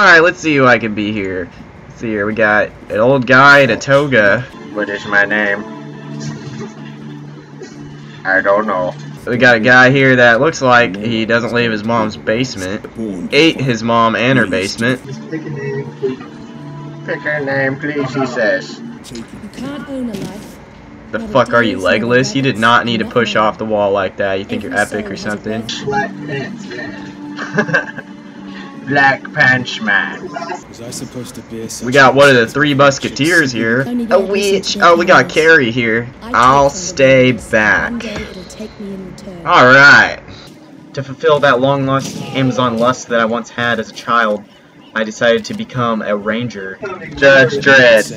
Alright, let's see who I can be here. Let's see here, we got an old guy in a toga. What is my name? I don't know. We got a guy here that looks like he doesn't leave his mom's basement. Ate his mom and her basement. Pick a name, please. Pick a name, please, he says. You can't own a life. The fuck are you, legless? You did not need to push off the wall like that. You think you're epic or something? Black Pants Man. Black Pants Man. Was I supposed to be We got one of the three musketeers here. A oh, witch. Oh, we got Carrie here. I'll stay back. Alright. To fulfill that long lost Amazon lust that I once had as a child, I decided to become a ranger. Judge Dredd.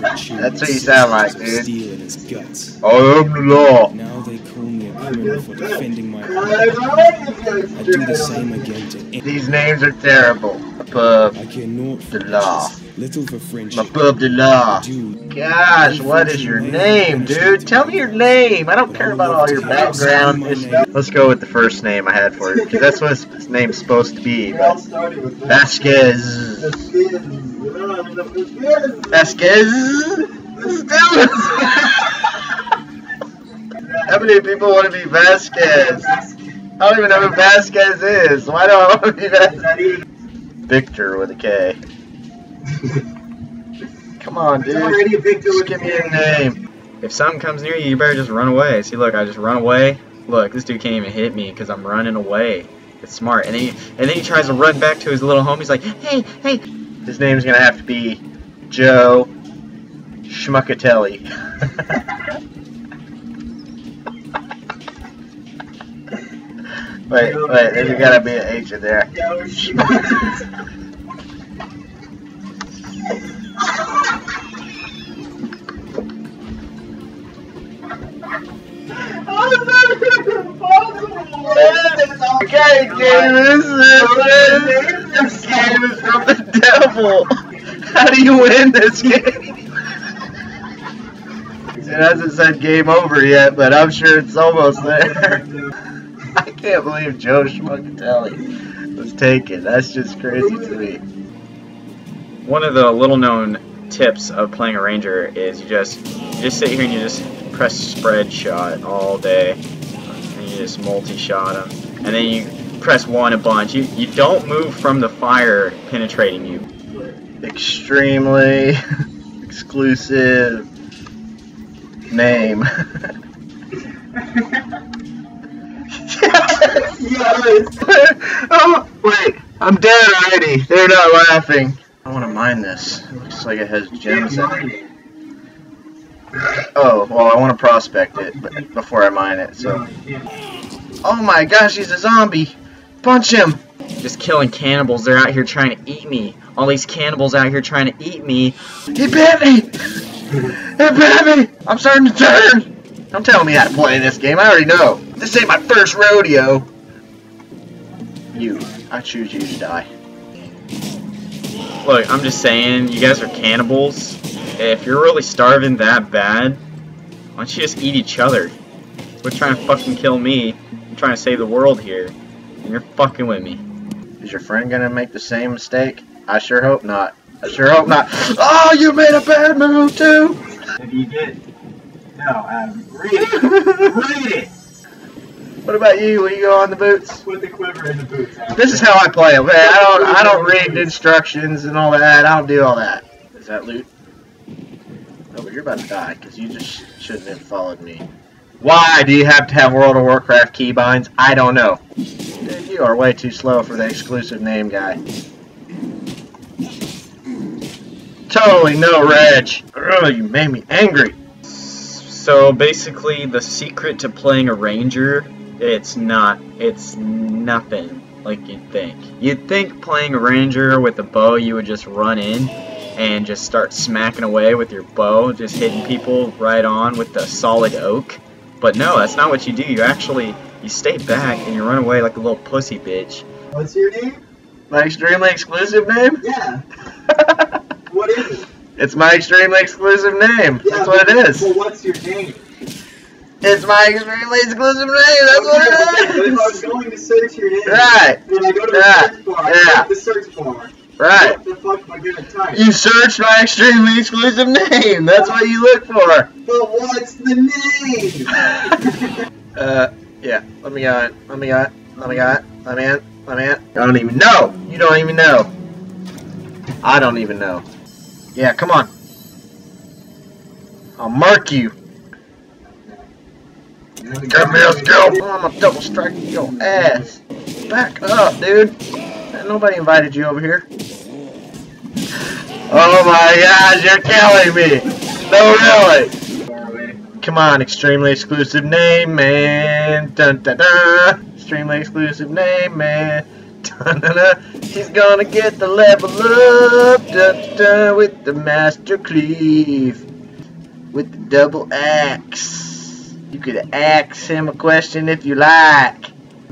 That's That's what you sound like, dude. Steel in his guts. I am the law. Now they call me for defending my honor. I do the same again to any. These names are terrible. Above I care naught for the law. little for friendship. Above the law. Dude, Gosh, what is your name, dude? Tell me your name. I don't care about all your background. Let's go with the first name I had for you, because that's what his name's supposed to be. It all started. Vasquez. The How many people want to be Vasquez? I don't even know who Vasquez is. Why do I want to be Vasquez? Victor with a K. Come on, It's dude. already a big deal Just give me a name. If something comes near you, you better just run away. See, look, I just run away. Look, this dude can't even hit me because I'm running away. It's smart. And then, he, and then he tries to run back to his little home. He's like, hey, hey. His name's gonna have to be Joe Schmuckatelli. wait, wait, there's gotta be an H in there. Okay, Davis, this game is from the devil. How do you win this game? It hasn't said game over yet, but I'm sure it's almost there. I can't believe Joe Schmuckatelli was taken. That's just crazy to me. One of the little known tips of playing a ranger is you just you just sit here and you just press spread shot all day. And you just multi-shot them. And then you press one a bunch. You, you don't move from the fire penetrating you. Extremely exclusive name. oh, wait, I'm dead already. They're not laughing. I want to mine this. It looks like it has gems in it. Oh, well, I want to prospect it but before I mine it, so. Oh my gosh, he's a zombie. Punch him. Just killing cannibals. They're out here trying to eat me. All these cannibals out here trying to eat me. He bit me! He bit me! I'm starting to turn! Don't tell me how to play this game, I already know. This ain't my first rodeo. You. I choose you to die. Look, I'm just saying, you guys are cannibals. If you're really starving that bad, why don't you just eat each other? We're trying to fucking kill me. I'm trying to save the world here. And you're fucking with me. Is your friend gonna make the same mistake? I sure hope not. I sure hope not. Oh, you made a bad move too! If you did, no, I read it. read it. What about you? Will you go on the boots? Put the quiver in the boots. Adam. This is how I play it, man. I don't I don't read instructions and all that. I don't do all that. Is that loot? Oh, but you're about to die because you just shouldn't have followed me. Why do you have to have World of Warcraft keybinds? I don't know. Dude, you are way too slow for the exclusive name guy. Totally no reg. Ugh, you made me angry. So basically, the secret to playing a ranger, it's not, it's nothing like you'd think. You'd think playing ranger with a bow, you would just run in and just start smacking away with your bow, just hitting people right on with the solid oak. But no, that's not what you do. You actually, you stay back and you run away like a little pussy bitch. What's your name? My extremely exclusive name? Yeah. What is it? it's my extremely exclusive name. Yeah, That's what it is. Well, what's your name? It's my extremely exclusive name. That's what But if I was it is. going to search your name, Right. when I go to Yeah. the search bar, Yeah. click the search bar. Right. What the fuck am I gonna type? You search my extremely exclusive name. That's what you look for. But what's the name? Uh, yeah. Let me go. Let me go. Let me go. Let me in. Let me in. I don't even know. You don't even know. I don't even know. Yeah, come on. I'll mark you. Come here, go. Oh, I'm gonna double strike your ass. Back up, dude. Nobody invited you over here. Oh my gosh, you're killing me. No, really. Come on, extremely exclusive name, man. Dun dun dun. Extremely exclusive name, man. Dun dun dun. He's gonna get the level up. Dun dun. With the master cleave. With the double axe. You could ask him a question if you like.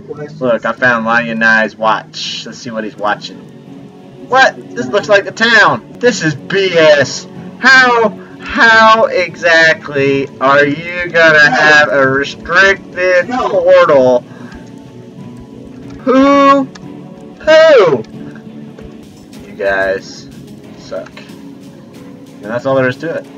Look, I found Lioneye's Watch. Let's see what he's watching. What? This looks like the town. This is BS. How, how exactly are you gonna have a restricted portal? Who? Who? You guys suck. And that's all there is to it.